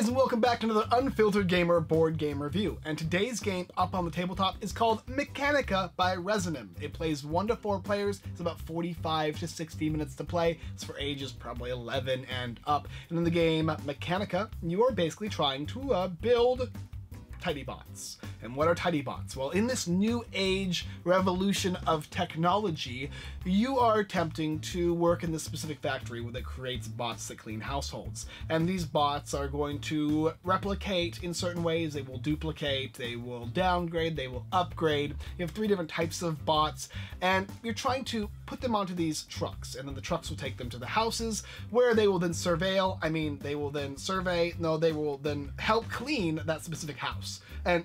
guys, and welcome back to another Unfiltered Gamer board game review. And today's game up on the tabletop is called Mechanica by Resonym. It plays one to four players. It's about 45 to 60 minutes to play. It's for ages probably 11 and up. And in the game Mechanica, you are basically trying to uh, build tidy bots. And what are tidy bots? Well, in this new age revolution of technology, you are attempting to work in this specific factory that creates bots that clean households. And these bots are going to replicate in certain ways. They will duplicate, they will downgrade, they will upgrade. You have three different types of bots, and you're trying to put them onto these trucks, and then the trucks will take them to the houses where they will then surveil. I mean, they will then survey, no, they will then help clean that specific house. And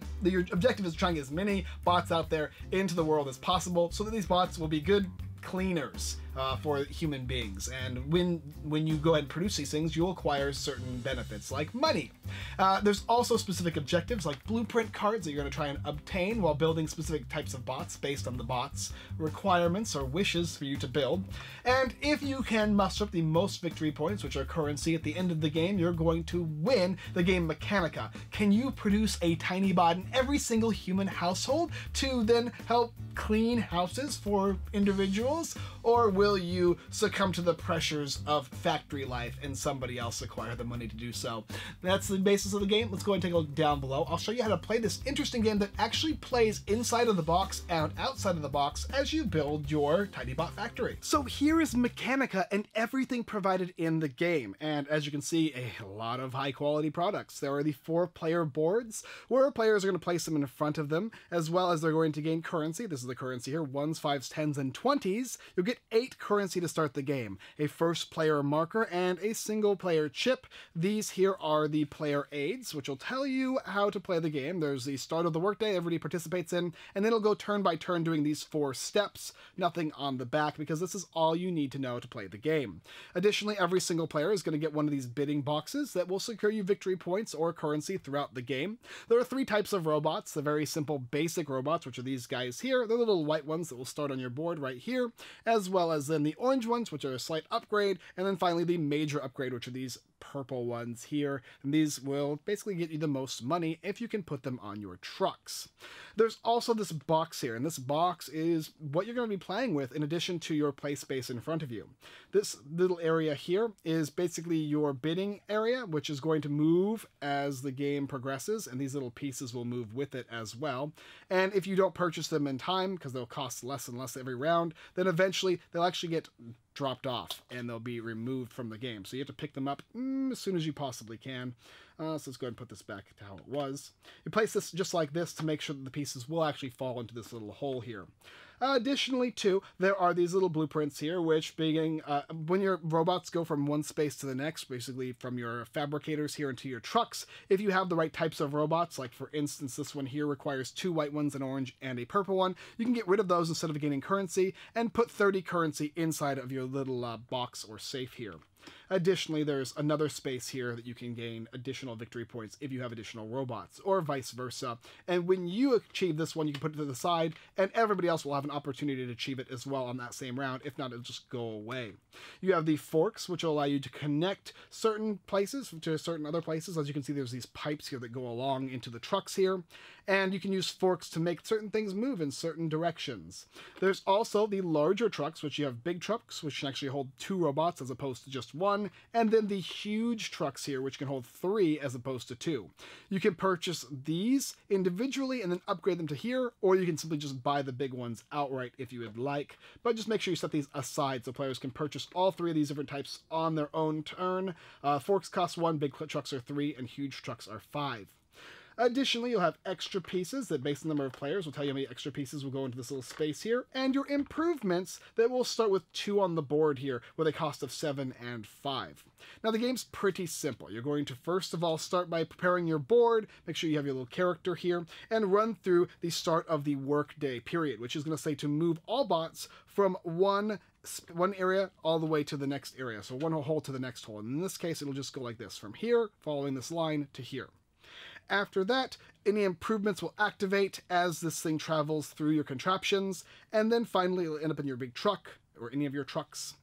objective is to try and get as many bots out there into the world as possible so that these bots will be good cleaners uh, for human beings. And when when you go ahead and produce these things, you'll acquire certain benefits like money. Uh, there's also specific objectives like blueprint cards that you're going to try and obtain while building specific types of bots based on the bots requirements or wishes for you to build. And if you can muster up the most victory points, which are currency at the end of the game, you're going to win the game Mechanica. Can you produce a tiny bot in every single human household to then help clean houses for individuals? Or will you succumb to the pressures of factory life and somebody else acquire the money to do so? That's the basis of the game. Let's go ahead and take a look down below. I'll show you how to play this interesting game that actually plays inside of the box and outside of the box as you build your TidyBot factory. So here is Mechanica and everything provided in the game. And as you can see, a lot of high quality products. There are the four player boards where players are going to place them in front of them, as well as they're going to gain currency. This is the currency here, ones, fives, tens, and twenties. You'll get eight currency to start the game, a first player marker, and a single player chip. These here are the player aids, which will tell you how to play the game. There's the start of the workday everybody participates in, and then it'll go turn by turn doing these four steps, nothing on the back, because this is all you need to know to play the game. Additionally, every single player is going to get one of these bidding boxes that will secure you victory points or currency throughout the game. There are three types of robots, the very simple basic robots, which are these guys here. The little white ones that will start on your board right here, as well as then the orange ones, which are a slight upgrade, and then finally the major upgrade, which are these purple ones here. And these will basically get you the most money if you can put them on your trucks. There's also this box here, and this box is what you're going to be playing with in addition to your play space in front of you. This little area here is basically your bidding area, which is going to move as the game progresses, and these little pieces will move with it as well. And if you don't purchase them in time, because they'll cost less and less every round, then eventually they'll actually get dropped off and they'll be removed from the game. So you have to pick them up mm, as soon as you possibly can. Uh, so let's go ahead and put this back to how it was. You place this just like this to make sure that the pieces will actually fall into this little hole here. Uh, additionally, too, there are these little blueprints here, which being uh, when your robots go from one space to the next, basically from your fabricators here into your trucks, if you have the right types of robots, like for instance, this one here requires two white ones, an orange, and a purple one, you can get rid of those instead of gaining currency and put 30 currency inside of your little uh, box or safe here. Additionally, there's another space here that you can gain additional victory points if you have additional robots, or vice versa. And when you achieve this one, you can put it to the side, and everybody else will have an opportunity to achieve it as well on that same round. If not, it'll just go away. You have the forks, which will allow you to connect certain places to certain other places. As you can see, there's these pipes here that go along into the trucks here, and you can use forks to make certain things move in certain directions. There's also the larger trucks, which you have big trucks, which can actually hold two robots as opposed to just one, and then the huge trucks here, which can hold three as opposed to two. You can purchase these individually and then upgrade them to here, or you can simply just buy the big ones outright if you would like, but just make sure you set these aside so players can purchase all three of these different types on their own turn. Uh, forks cost one, big trucks are three, and huge trucks are five. Additionally, you'll have extra pieces that, based on the number of players, will tell you how many extra pieces will go into this little space here, and your improvements that will start with two on the board here with a cost of seven and five. Now, the game's pretty simple. You're going to first of all start by preparing your board, make sure you have your little character here, and run through the start of the workday period, which is going to say to move all bots from one one area all the way to the next area. So one hole to the next hole. And in this case, it'll just go like this, from here, following this line, to here. After that, any improvements will activate as this thing travels through your contraptions, and then finally it'll end up in your big truck, or any of your trucks.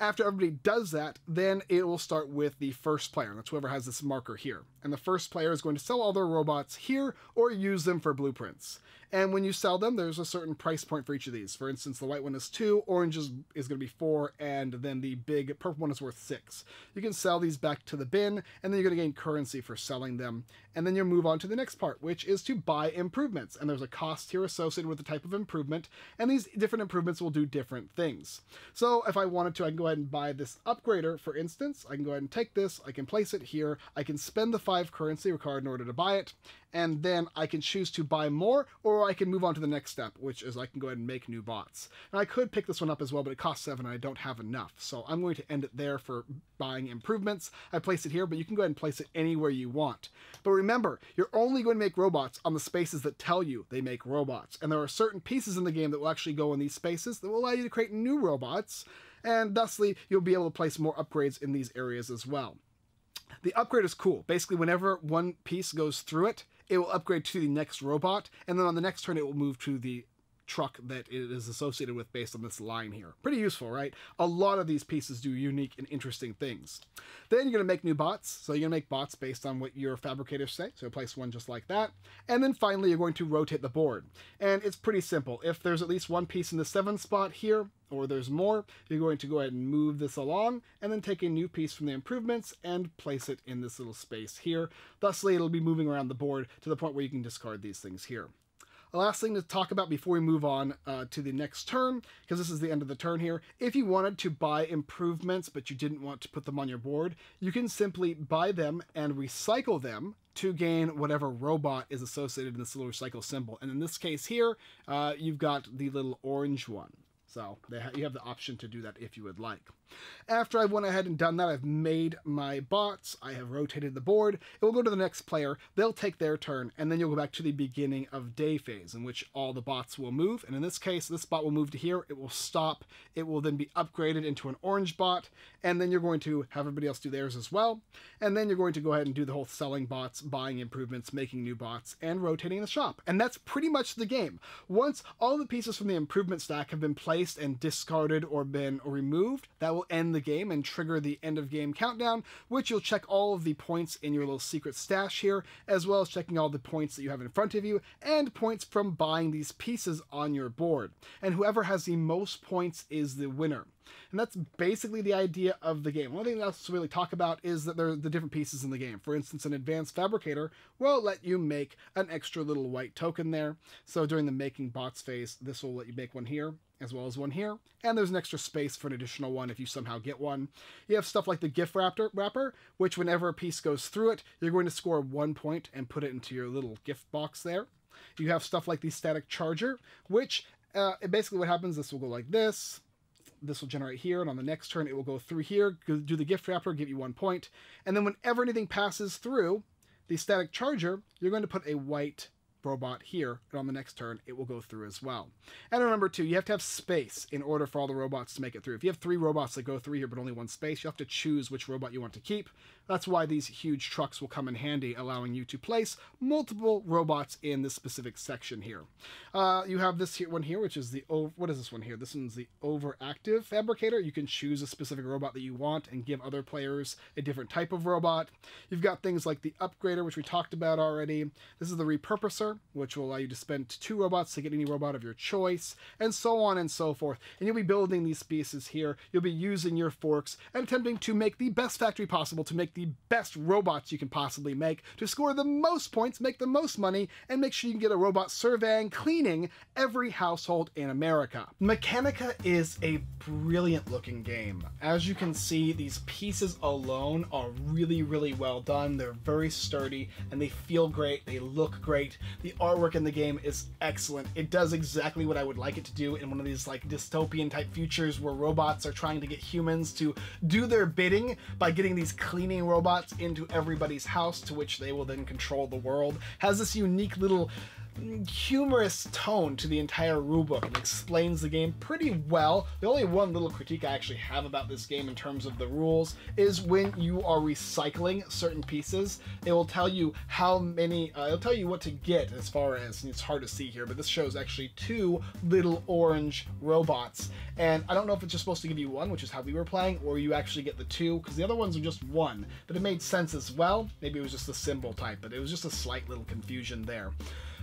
After everybody does that, then it will start with the first player. That's whoever has this marker here. And the first player is going to sell all their robots here or use them for blueprints. And when you sell them, there's a certain price point for each of these. For instance, the white one is two, orange is, is going to be four, and then the big purple one is worth six. You can sell these back to the bin, and then you're going to gain currency for selling them. And then you move on to the next part, which is to buy improvements. And there's a cost here associated with the type of improvement, and these different improvements will do different things. So if I wanted to, I can go ahead and buy this upgrader, for instance. I can go ahead and take this, I can place it here, I can spend the five currency required in order to buy it, and then I can choose to buy more, or I can move on to the next step, which is I can go ahead and make new bots. And I could pick this one up as well, but it costs seven and I don't have enough. So I'm going to end it there for buying improvements. I place it here, but you can go ahead and place it anywhere you want. But remember, you're only going to make robots on the spaces that tell you they make robots. And there are certain pieces in the game that will actually go in these spaces that will allow you to create new robots, and thusly you'll be able to place more upgrades in these areas as well. The upgrade is cool. Basically, whenever one piece goes through it, it will upgrade to the next robot, and then on the next turn it will move to the truck that it is associated with based on this line here. Pretty useful, right? A lot of these pieces do unique and interesting things. Then you're going to make new bots. So you're going to make bots based on what your fabricators say. So place one just like that. And then finally, you're going to rotate the board. And it's pretty simple. If there's at least one piece in the seven spot here, or there's more, you're going to go ahead and move this along and then take a new piece from the improvements and place it in this little space here. Thusly, it'll be moving around the board to the point where you can discard these things here. The last thing to talk about before we move on uh, to the next turn, because this is the end of the turn here, if you wanted to buy improvements but you didn't want to put them on your board, you can simply buy them and recycle them to gain whatever robot is associated in this little recycle symbol. And in this case here, uh, you've got the little orange one. So ha you have the option to do that if you would like. After I've went ahead and done that, I've made my bots, I have rotated the board, it will go to the next player, they'll take their turn, and then you'll go back to the beginning of day phase, in which all the bots will move, and in this case, this bot will move to here, it will stop, it will then be upgraded into an orange bot, and then you're going to have everybody else do theirs as well, and then you're going to go ahead and do the whole selling bots, buying improvements, making new bots, and rotating the shop. And that's pretty much the game. Once all the pieces from the improvement stack have been placed and discarded or been removed, that will end the game and trigger the end of game countdown, which you'll check all of the points in your little secret stash here, as well as checking all the points that you have in front of you, and points from buying these pieces on your board. And whoever has the most points is the winner. And that's basically the idea of the game. One thing else to really talk about is that there are the different pieces in the game. For instance, an advanced fabricator will let you make an extra little white token there. So during the making bots phase, this will let you make one here as well as one here. And there's an extra space for an additional one if you somehow get one. You have stuff like the gift wrapper, wrapper, which whenever a piece goes through it, you're going to score one point and put it into your little gift box there. You have stuff like the static charger, which uh, basically what happens, this will go like this, this will generate here, and on the next turn it will go through here, do the gift wrapper, give you one point, and then whenever anything passes through the static charger, you're going to put a white robot here, and on the next turn, it will go through as well. And remember, too, you have to have space in order for all the robots to make it through. If you have three robots that go through here but only one space, you have to choose which robot you want to keep. That's why these huge trucks will come in handy, allowing you to place multiple robots in this specific section here. Uh, you have this one here, which is the, what is this one here? This one's the overactive fabricator. You can choose a specific robot that you want and give other players a different type of robot. You've got things like the upgrader, which we talked about already. This is the repurposer, which will allow you to spend two robots to get any robot of your choice, and so on and so forth. And you'll be building these pieces here. You'll be using your forks and attempting to make the best factory possible to make the best robots you can possibly make, to score the most points, make the most money, and make sure you can get a robot surveying, cleaning every household in America. Mechanica is a brilliant looking game. As you can see, these pieces alone are really, really well done. They're very sturdy and they feel great. They look great. The artwork in the game is excellent. It does exactly what I would like it to do in one of these like dystopian type futures where robots are trying to get humans to do their bidding by getting these cleaning robots into everybody's house to which they will then control the world. Has this unique little humorous tone to the entire rulebook and explains the game pretty well. The only one little critique I actually have about this game in terms of the rules is when you are recycling certain pieces, it will tell you how many, uh, it'll tell you what to get as far as it's hard to see here, but this shows actually two little orange robots. And I don't know if it's just supposed to give you one, which is how we were playing, or you actually get the two, because the other ones are just one. But it made sense as well. Maybe it was just the symbol type, but it was just a slight little confusion there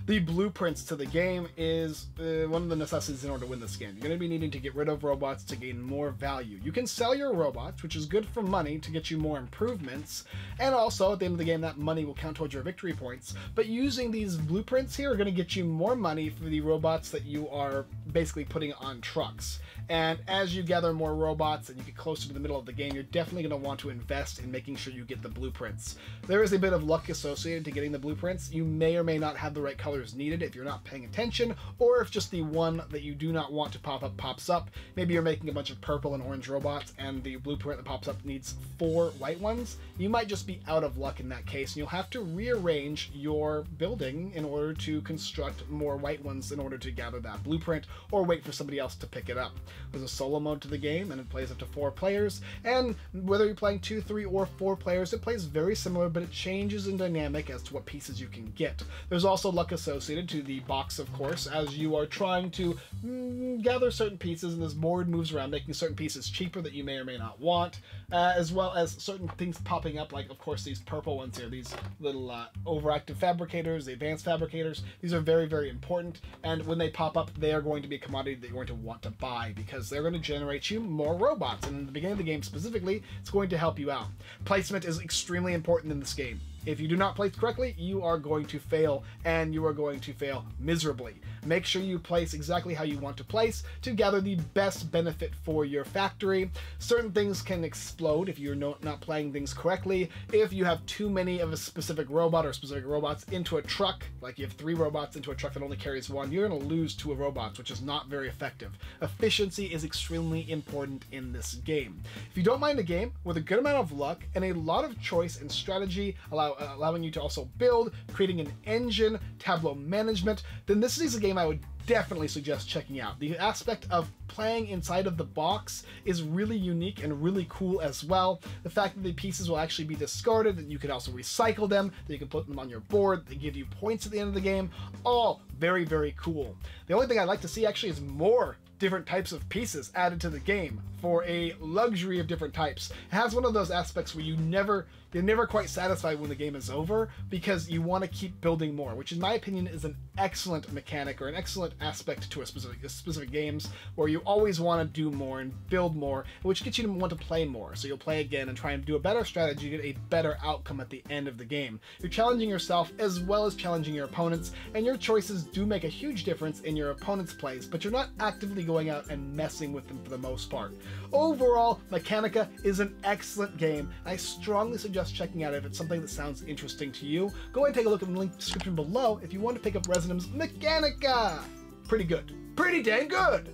the blueprints to the game is uh, one of the necessities in order to win this game. You're going to be needing to get rid of robots to gain more value. You can sell your robots, which is good for money to get you more improvements, and also at the end of the game, that money will count towards your victory points. But using these blueprints here are going to get you more money for the robots that you are basically putting on trucks. And as you gather more robots and you get closer to the middle of the game, you're definitely going to want to invest in making sure you get the blueprints. There is a bit of luck associated to getting the blueprints. You may or may not have the right colors needed if you're not paying attention, or if just the one that you do not want to pop up pops up. Maybe you're making a bunch of purple and orange robots and the blueprint that pops up needs four white ones. You might just be out of luck in that case, and you'll have to rearrange your building in order to construct more white ones in order to gather that blueprint, or wait for somebody else to pick it up. There's a solo mode to the game, and it plays up to four players. And whether you're playing two, three, or four players, it plays very similar, but it changes in dynamic as to what pieces you can get. There's also luck associated to the box, of course, as you are trying to mm, gather certain pieces, and this board moves around, making certain pieces cheaper that you may or may not want, uh, as well as certain things popping up, like, of course, these purple ones here, these little uh, overactive fabricators, the advanced fabricators. These are very, very important, and when they pop up, they are going to be a commodity that you're going to want to buy because they're going to generate you more robots. And in the beginning of the game specifically, it's going to help you out. Placement is extremely important in this game. If you do not place correctly, you are going to fail, and you are going to fail miserably. Make sure you place exactly how you want to place to gather the best benefit for your factory. Certain things can explode if you're no, not playing things correctly. If you have too many of a specific robot or specific robots into a truck, like you have three robots into a truck that only carries one, you're going to lose two robots, which is not very effective. Efficiency is extremely important in this game. If you don't mind a game with a good amount of luck and a lot of choice and strategy, allow uh, allowing you to also build, creating an engine, Tableau management, then this is a game I would definitely suggest checking out. The aspect of playing inside of the box is really unique and really cool as well. The fact that the pieces will actually be discarded, that you can also recycle them, that you can put them on your board, they give you points at the end of the game, all very, very cool. The only thing I'd like to see actually is more different types of pieces added to the game for a luxury of different types. It has one of those aspects where you never you're never quite satisfied when the game is over because you want to keep building more, which in my opinion is an excellent mechanic or an excellent aspect to a specific a specific games where you always want to do more and build more, which gets you to want to play more. So you'll play again and try and do a better strategy, to get a better outcome at the end of the game. You're challenging yourself as well as challenging your opponents, and your choices do make a huge difference in your opponent's plays, but you're not actively going out and messing with them for the most part. Overall, Mechanica is an excellent game. I strongly suggest checking out if it's something that sounds interesting to you. Go and take a look at the link description below if you want to pick up Resonym's Mechanica. Pretty good. Pretty dang good!